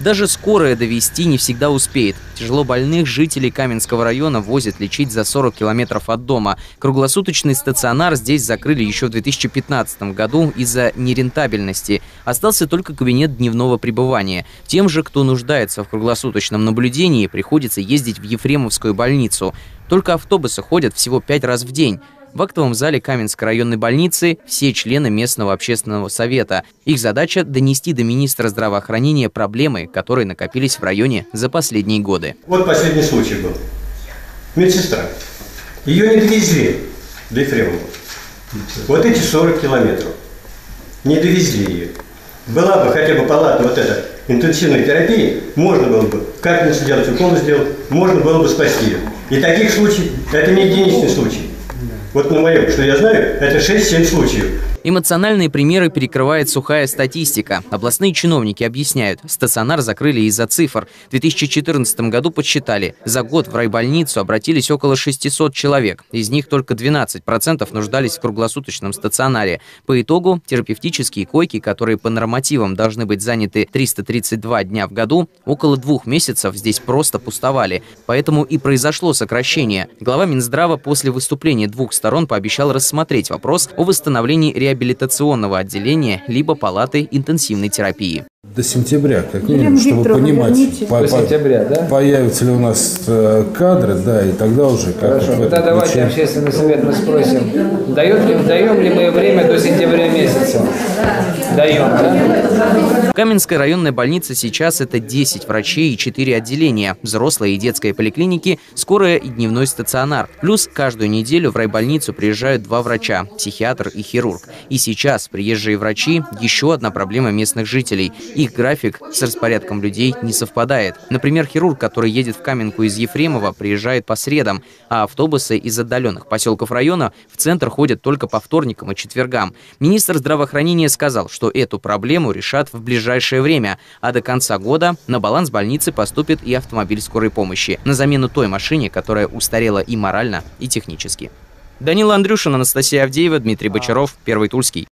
Даже скорая довести не всегда успеет. Тяжело больных жителей Каменского района возят лечить за 40 километров от дома. Круглосуточный стационар здесь закрыли еще в 2015 году из-за нерентабельности. Остался только кабинет дневного пребывания. Тем же, кто нуждается в круглосуточном наблюдении, приходится ездить в Ефремовскую больницу. Только автобусы ходят всего пять раз в день. В актовом зале Каменской районной больницы все члены местного общественного совета. Их задача – донести до министра здравоохранения проблемы, которые накопились в районе за последние годы. Вот последний случай был. Медсестра. Ее не довезли до Ефремова. Вот эти 40 километров. Не довезли ее. Была бы хотя бы палата вот эта интенсивной терапии, можно было бы капельницу сделать, укол сделать, можно было бы спасти ее. И таких случаев, это не единичный случай. Вот на моем, что я знаю, это 6-7 случаев. Эмоциональные примеры перекрывает сухая статистика. Областные чиновники объясняют, стационар закрыли из-за цифр. В 2014 году подсчитали, за год в райбольницу обратились около 600 человек. Из них только 12% нуждались в круглосуточном стационаре. По итогу терапевтические койки, которые по нормативам должны быть заняты 332 дня в году, около двух месяцев здесь просто пустовали. Поэтому и произошло сокращение. Глава Минздрава после выступления двух сторон пообещал рассмотреть вопрос о восстановлении реабилитации реабилитационного отделения либо палаты интенсивной терапии. До сентября, как минимум, чтобы понимать, по, До сентября, да? появятся ли у нас э, кадры, да, и тогда уже как Хорошо, тогда давайте ключе... общественный совет мы спросим, дает ли, даем ли мы время до сентября месяца? Даем, да? Каменская районная больница сейчас это 10 врачей и 4 отделения, взрослые и детская поликлиники, скорая и дневной стационар. Плюс каждую неделю в райбольницу приезжают два врача, психиатр и хирург. И сейчас приезжие врачи – еще одна проблема местных жителей – их график с распорядком людей не совпадает. Например, хирург, который едет в Каменку из Ефремова, приезжает по средам, а автобусы из отдаленных поселков района в центр ходят только по вторникам и четвергам. Министр здравоохранения сказал, что эту проблему решат в ближайшее время, а до конца года на баланс больницы поступит и автомобиль скорой помощи на замену той машине, которая устарела и морально, и технически. Данила Андрюшин, Анастасия Авдеева, Дмитрий Бочаров, Первый Тульский.